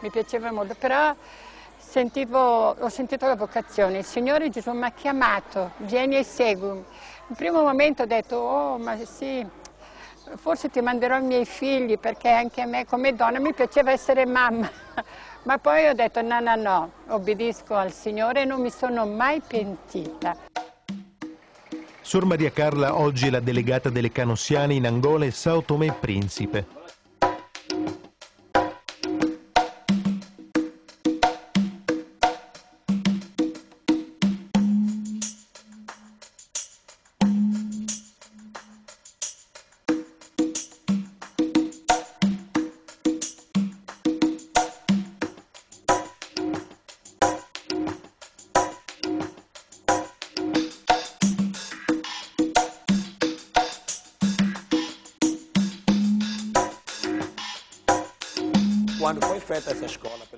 mi piaceva molto, però sentivo, ho sentito la vocazione, il Signore Gesù mi ha chiamato, vieni e seguimi. In primo momento ho detto, oh ma sì, forse ti manderò i miei figli perché anche a me come donna mi piaceva essere mamma. Ma poi ho detto no, no, no, obbedisco al Signore e non mi sono mai pentita. Sor Maria Carla oggi è la delegata delle Canossiane in Angola e Sao Tomé e Principe.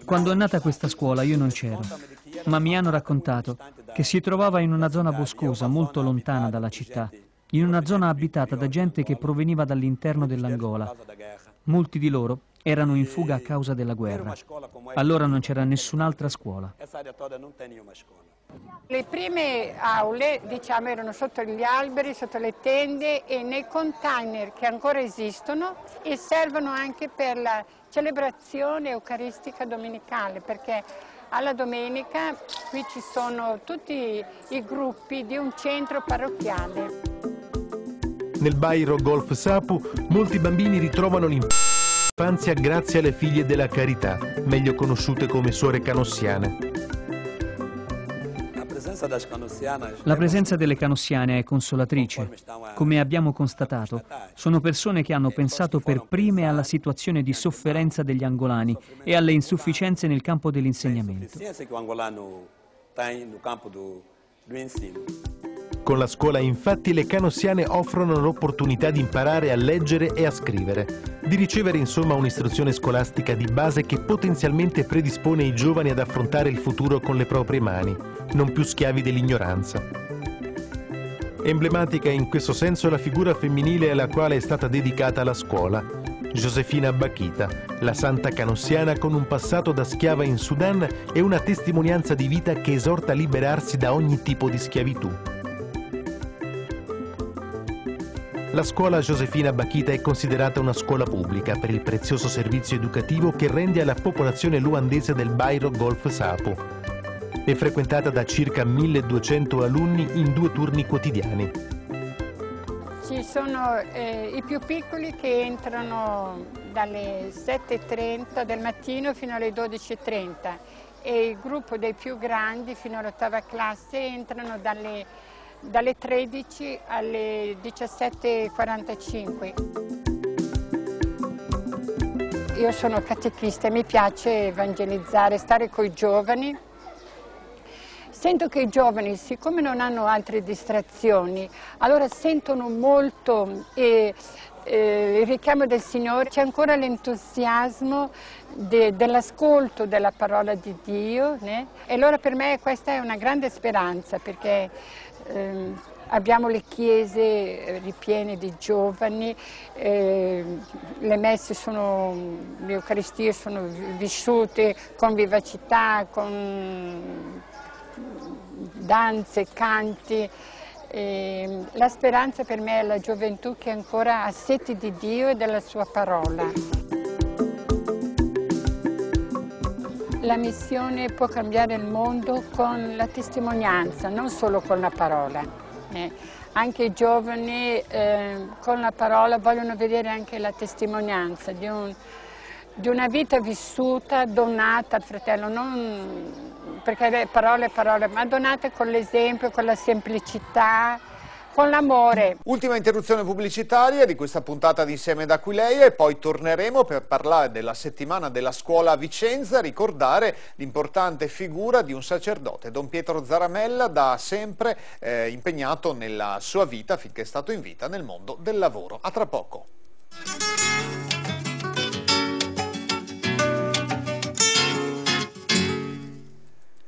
Quando è nata questa scuola io non c'ero, ma mi hanno raccontato che si trovava in una zona boscosa molto lontana dalla città, in una zona abitata da gente che proveniva dall'interno dell'Angola. Molti di loro Erano in fuga a causa della guerra. Allora non c'era nessun'altra scuola. Le prime aule diciamo, erano sotto gli alberi, sotto le tende e nei container che ancora esistono e servono anche per la celebrazione eucaristica domenicale perché alla domenica qui ci sono tutti i gruppi di un centro parrocchiale. Nel Bairo Golf Sapu molti bambini ritrovano l'infanzia grazie alle figlie della carità, meglio conosciute come suore canossiane. La presenza delle canossiane è consolatrice. Come abbiamo constatato, sono persone che hanno pensato per prime alla situazione di sofferenza degli angolani e alle insufficienze nel campo dell'insegnamento. Con la scuola infatti le canossiane offrono l'opportunità di imparare a leggere e a scrivere, di ricevere insomma un'istruzione scolastica di base che potenzialmente predispone i giovani ad affrontare il futuro con le proprie mani, non più schiavi dell'ignoranza. Emblematica in questo senso la figura femminile alla quale è stata dedicata la scuola, Josefina Bakita, la santa canossiana con un passato da schiava in Sudan e una testimonianza di vita che esorta a liberarsi da ogni tipo di schiavitù. La scuola Josefina Bakita è considerata una scuola pubblica per il prezioso servizio educativo che rende alla popolazione luandese del Bairo Golf Sapo. È frequentata da circa 1200 alunni in due turni quotidiani. Ci sono eh, i più piccoli che entrano dalle 7.30 del mattino fino alle 12.30 e il gruppo dei più grandi fino all'ottava classe entrano dalle dalle 13 alle 17.45. Io sono catechista e mi piace evangelizzare, stare con i giovani. Sento che i giovani, siccome non hanno altre distrazioni, allora sentono molto eh, eh, il richiamo del Signore, c'è ancora l'entusiasmo de, dell'ascolto della parola di Dio né? e allora per me questa è una grande speranza perché eh, abbiamo le chiese eh, ripiene di giovani, eh, le messe sono, le Eucaristie sono vissute con vivacità, con danze, canti. E la speranza per me è la gioventù che ancora ha sete di Dio e della sua parola. La missione può cambiare il mondo con la testimonianza, non solo con la parola. Eh, anche i giovani eh, con la parola vogliono vedere anche la testimonianza di, un, di una vita vissuta, donata al fratello, non perché le parole parole, ma donate con l'esempio, con la semplicità, con l'amore. Ultima interruzione pubblicitaria di questa puntata di Insieme da Aquileia e poi torneremo per parlare della settimana della scuola a Vicenza, ricordare l'importante figura di un sacerdote, Don Pietro Zaramella, da sempre eh, impegnato nella sua vita, finché è stato in vita, nel mondo del lavoro. A tra poco.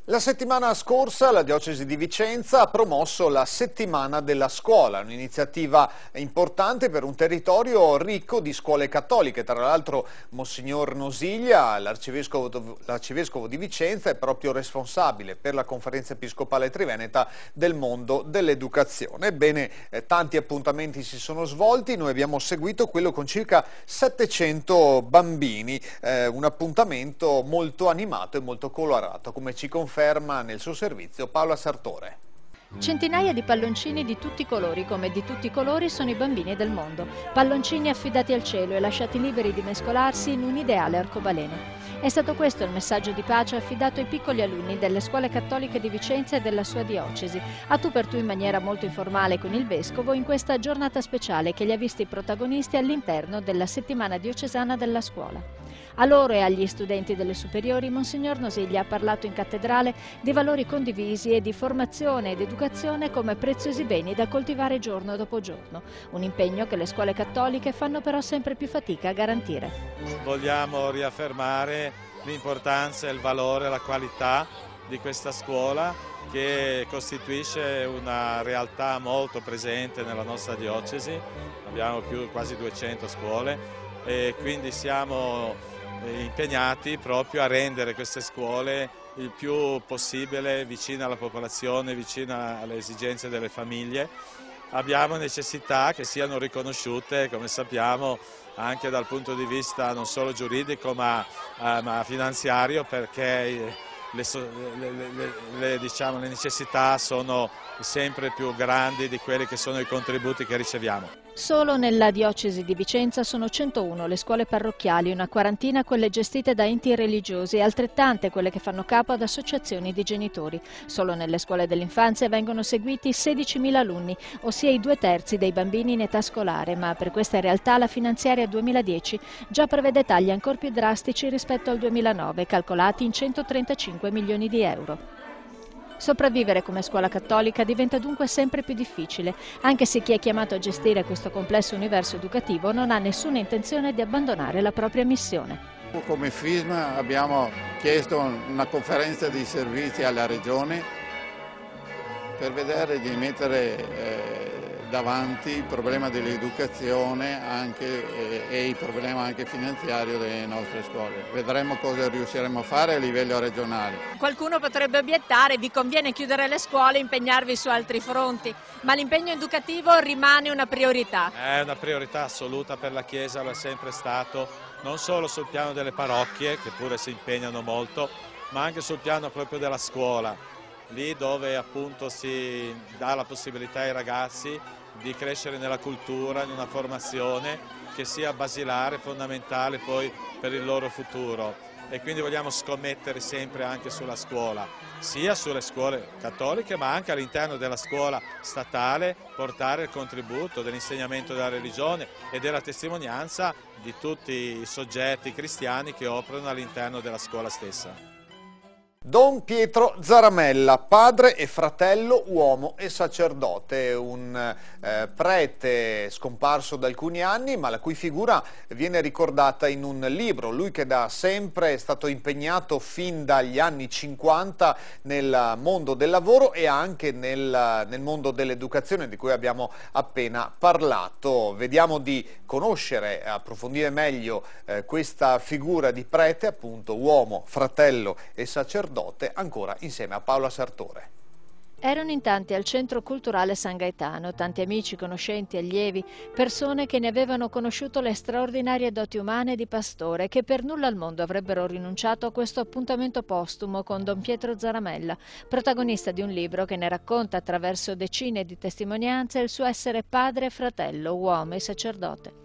La settimana scorsa la Diocesi di Vicenza ha promosso la Settimana della Scuola, un'iniziativa importante per un territorio ricco di scuole cattoliche. Tra l'altro Monsignor Nosiglia, l'arcivescovo di Vicenza, è proprio responsabile per la Conferenza Episcopale Triveneta del mondo dell'educazione. Ebbene, eh, tanti appuntamenti si sono svolti, noi abbiamo seguito quello con circa 700 bambini, eh, un appuntamento molto animato e molto colorato, come ci conferma conferma nel suo servizio Paola Sartore. Centinaia di palloncini di tutti i colori, come di tutti i colori sono i bambini del mondo. Palloncini affidati al cielo e lasciati liberi di mescolarsi in un ideale arcobaleno. È stato questo il messaggio di pace affidato ai piccoli alunni delle scuole cattoliche di Vicenza e della sua diocesi, a tu per tu in maniera molto informale con il Vescovo in questa giornata speciale che li ha visti protagonisti all'interno della settimana diocesana della scuola. A loro e agli studenti delle superiori, Monsignor Nosiglia ha parlato in cattedrale di valori condivisi e di formazione ed educazione come preziosi beni da coltivare giorno dopo giorno, un impegno che le scuole cattoliche fanno però sempre più fatica a garantire. Vogliamo riaffermare l'importanza, il valore, la qualità di questa scuola che costituisce una realtà molto presente nella nostra diocesi, abbiamo più quasi 200 scuole e quindi siamo impegnati proprio a rendere queste scuole il più possibile vicine alla popolazione, vicine alle esigenze delle famiglie. Abbiamo necessità che siano riconosciute, come sappiamo, anche dal punto di vista non solo giuridico ma, eh, ma finanziario perché le, le, le, diciamo, le necessità sono sempre più grandi di quelli che sono i contributi che riceviamo. Solo nella diocesi di Vicenza sono 101 le scuole parrocchiali, una quarantina quelle gestite da enti religiosi e altrettante quelle che fanno capo ad associazioni di genitori. Solo nelle scuole dell'infanzia vengono seguiti 16.000 alunni, ossia i due terzi dei bambini in età scolare, ma per questa realtà la finanziaria 2010 già prevede tagli ancora più drastici rispetto al 2009, calcolati in 135 milioni di euro. Sopravvivere come scuola cattolica diventa dunque sempre più difficile, anche se chi è chiamato a gestire questo complesso universo educativo non ha nessuna intenzione di abbandonare la propria missione. Come FISMA abbiamo chiesto una conferenza di servizi alla Regione per vedere di mettere eh, davanti il problema dell'educazione e, e il problema anche finanziario delle nostre scuole. Vedremo cosa riusciremo a fare a livello regionale. Qualcuno potrebbe obiettare, vi conviene chiudere le scuole e impegnarvi su altri fronti, ma l'impegno educativo rimane una priorità. È una priorità assoluta per la Chiesa, lo è sempre stato, non solo sul piano delle parrocchie, che pure si impegnano molto, ma anche sul piano proprio della scuola, lì dove appunto si dà la possibilità ai ragazzi di crescere nella cultura, in una formazione che sia basilare, fondamentale poi per il loro futuro e quindi vogliamo scommettere sempre anche sulla scuola, sia sulle scuole cattoliche ma anche all'interno della scuola statale portare il contributo dell'insegnamento della religione e della testimonianza di tutti i soggetti cristiani che operano all'interno della scuola stessa. Don Pietro Zaramella, padre e fratello, uomo e sacerdote, un eh, prete scomparso da alcuni anni ma la cui figura viene ricordata in un libro, lui che da sempre è stato impegnato fin dagli anni 50 nel mondo del lavoro e anche nel, nel mondo dell'educazione di cui abbiamo appena parlato. Vediamo di conoscere, approfondire meglio eh, questa figura di prete, appunto uomo, fratello e sacerdote sacerdote, ancora insieme a Paola Sartore. Erano in tanti al Centro Culturale San Gaetano, tanti amici, conoscenti, allievi, persone che ne avevano conosciuto le straordinarie doti umane di pastore che per nulla al mondo avrebbero rinunciato a questo appuntamento postumo con Don Pietro Zaramella, protagonista di un libro che ne racconta attraverso decine di testimonianze il suo essere padre fratello, uomo e sacerdote.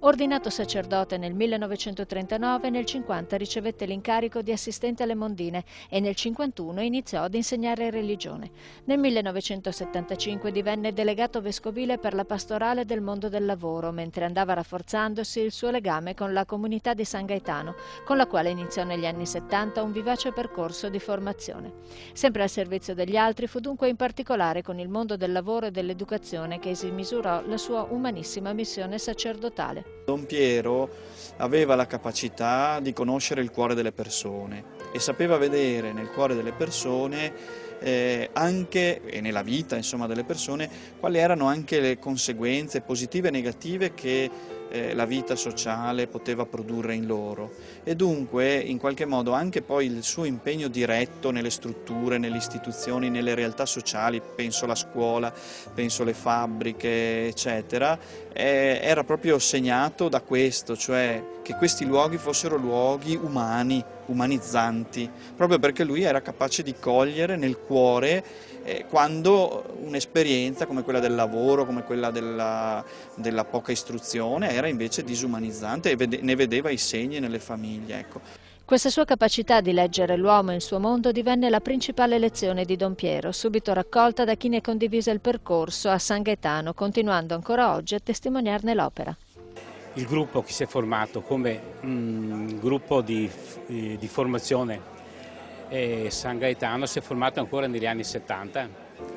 Ordinato sacerdote nel 1939, nel 50 ricevette l'incarico di assistente alle mondine e nel 51 iniziò ad insegnare religione. Nel 1975 divenne delegato vescovile per la pastorale del mondo del lavoro, mentre andava rafforzandosi il suo legame con la comunità di San Gaetano, con la quale iniziò negli anni 70 un vivace percorso di formazione. Sempre al servizio degli altri, fu dunque in particolare con il mondo del lavoro e dell'educazione che si misurò la sua umanissima missione sacerdotale. Don Piero aveva la capacità di conoscere il cuore delle persone e sapeva vedere nel cuore delle persone eh, anche, e nella vita insomma, delle persone, quali erano anche le conseguenze positive e negative che eh, la vita sociale poteva produrre in loro. E dunque in qualche modo anche poi il suo impegno diretto nelle strutture, nelle istituzioni, nelle realtà sociali, penso alla scuola, penso alle fabbriche eccetera, eh, era proprio segnato da questo, cioè che questi luoghi fossero luoghi umani, umanizzanti, proprio perché lui era capace di cogliere nel cuore eh, quando un'esperienza come quella del lavoro, come quella della, della poca istruzione era invece disumanizzante e vede, ne vedeva i segni nelle famiglie. Ecco. Questa sua capacità di leggere l'uomo e il suo mondo divenne la principale lezione di Don Piero, subito raccolta da chi ne condivise il percorso a San Gaetano, continuando ancora oggi a testimoniarne l'opera. Il gruppo che si è formato come mm, gruppo di, di formazione e San Gaetano si è formato ancora negli anni 70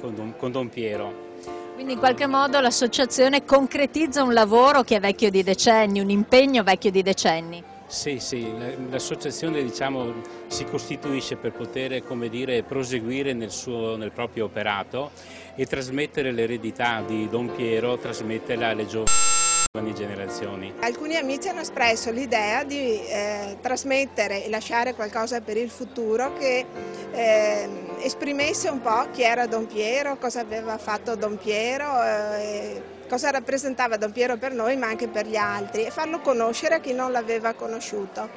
con Don, con Don Piero. Quindi in qualche modo l'associazione concretizza un lavoro che è vecchio di decenni, un impegno vecchio di decenni. Sì, sì, l'associazione diciamo, si costituisce per poter dire, proseguire nel, suo, nel proprio operato e trasmettere l'eredità di Don Piero, trasmetterla alle giovani. Giovani generazioni. Alcuni amici hanno espresso l'idea di eh, trasmettere e lasciare qualcosa per il futuro che eh, esprimesse un po' chi era Don Piero, cosa aveva fatto Don Piero, eh, cosa rappresentava Don Piero per noi ma anche per gli altri e farlo conoscere a chi non l'aveva conosciuto.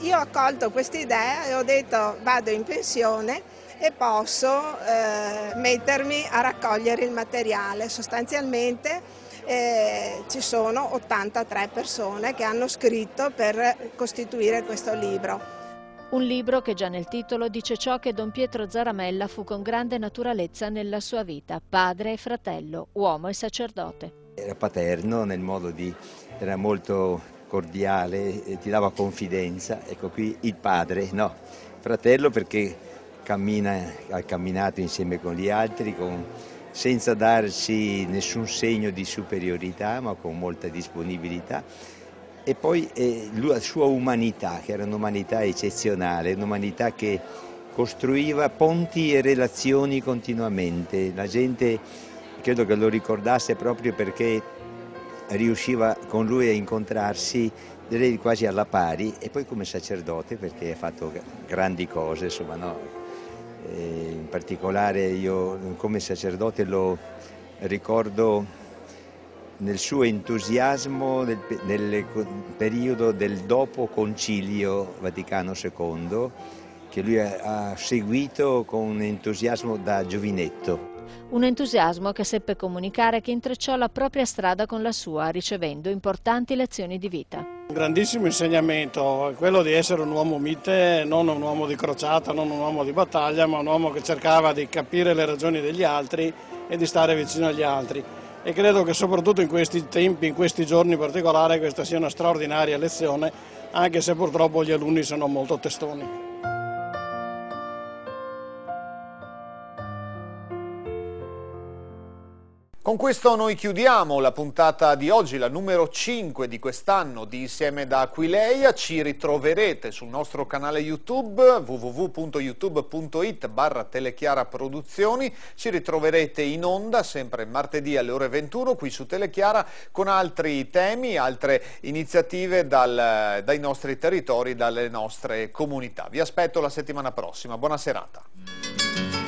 Io ho accolto questa idea e ho detto vado in pensione e posso eh, mettermi a raccogliere il materiale. Sostanzialmente eh, ci sono 83 persone che hanno scritto per costituire questo libro. Un libro che già nel titolo dice ciò che Don Pietro Zaramella fu con grande naturalezza nella sua vita, padre e fratello, uomo e sacerdote. Era paterno nel modo di, era molto cordiale, ti dava confidenza, ecco qui il padre, no, fratello perché cammina, ha camminato insieme con gli altri con, senza darsi nessun segno di superiorità ma con molta disponibilità. E poi eh, la sua umanità che era un'umanità eccezionale, un'umanità che costruiva ponti e relazioni continuamente, la gente credo che lo ricordasse proprio perché riusciva con lui a incontrarsi direi quasi alla pari e poi come sacerdote perché ha fatto grandi cose, insomma no, eh, in particolare io come sacerdote lo ricordo nel suo entusiasmo nel, nel periodo del dopo concilio Vaticano II che lui ha seguito con entusiasmo da giovinetto. Un entusiasmo che seppe comunicare che intrecciò la propria strada con la sua, ricevendo importanti lezioni di vita. Un grandissimo insegnamento è quello di essere un uomo mite, non un uomo di crociata, non un uomo di battaglia, ma un uomo che cercava di capire le ragioni degli altri e di stare vicino agli altri. E credo che soprattutto in questi tempi, in questi giorni in particolare, questa sia una straordinaria lezione, anche se purtroppo gli alunni sono molto testoni. Con questo noi chiudiamo la puntata di oggi, la numero 5 di quest'anno di Insieme da Aquileia. Ci ritroverete sul nostro canale YouTube www.youtube.it barra Telechiara Produzioni. Ci ritroverete in onda sempre martedì alle ore 21 qui su Telechiara con altri temi, altre iniziative dal, dai nostri territori, dalle nostre comunità. Vi aspetto la settimana prossima. Buona serata.